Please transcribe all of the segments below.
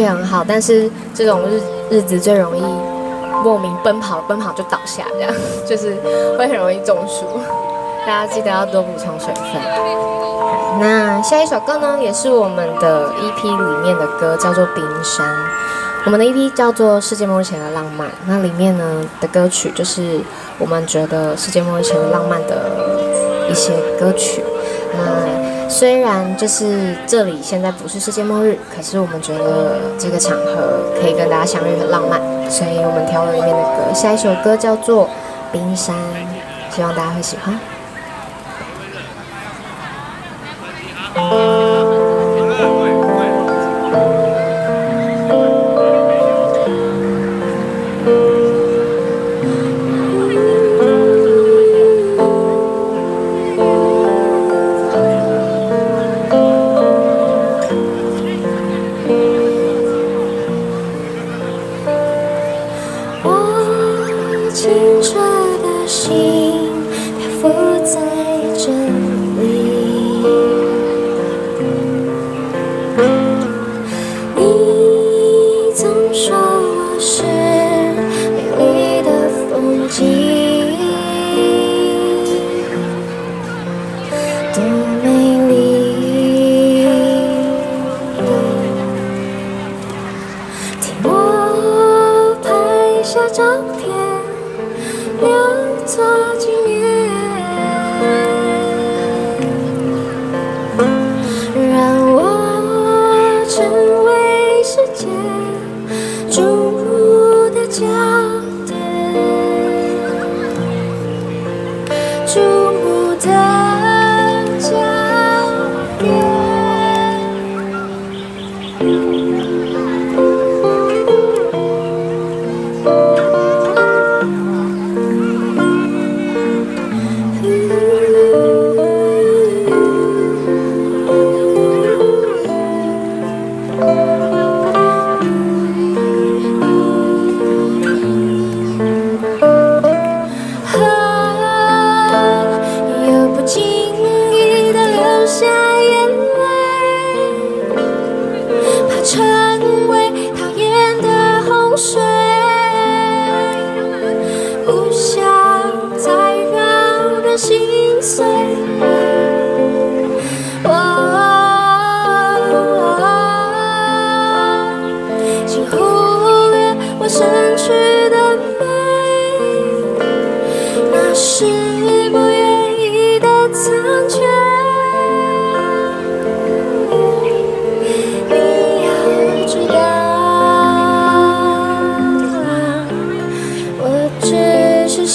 也很好，但是这种日日子最容易莫名奔跑，奔跑就倒下，这样就是会很容易中暑。大家记得要多补充水分。那下一首歌呢，也是我们的 EP 里面的歌，叫做《冰山》。我们的 EP 叫做《世界末日前的浪漫》，那里面呢的歌曲就是我们觉得世界末日前的浪漫的一些歌曲。那虽然就是这里现在不是世界末日，可是我们觉得这个场合可以跟大家相遇很浪漫，所以我们挑了里面的歌。下一首歌叫做《冰山》，希望大家会喜欢。心漂浮在这里，你总说我是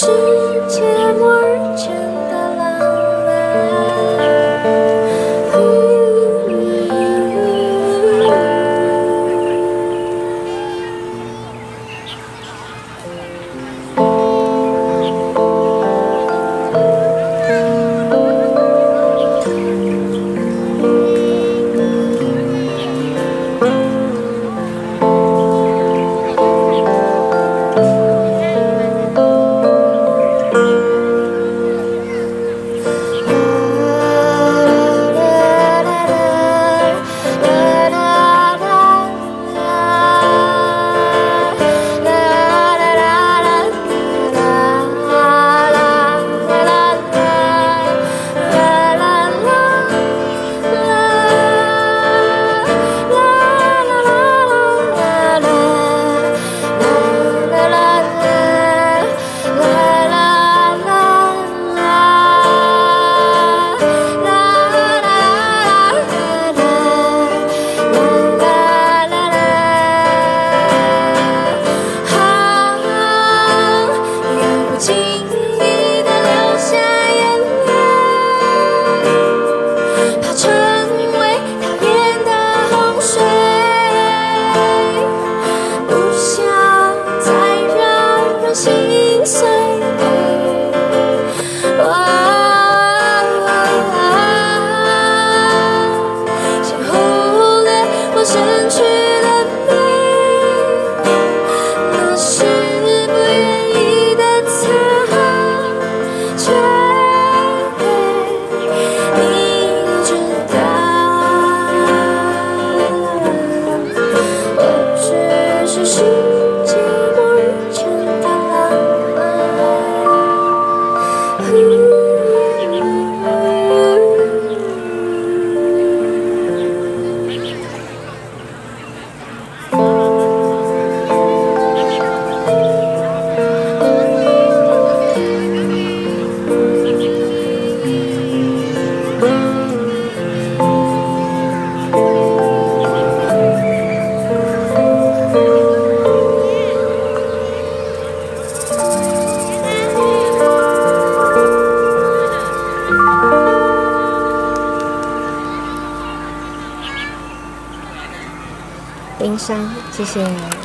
世界末日。冰山，谢谢你。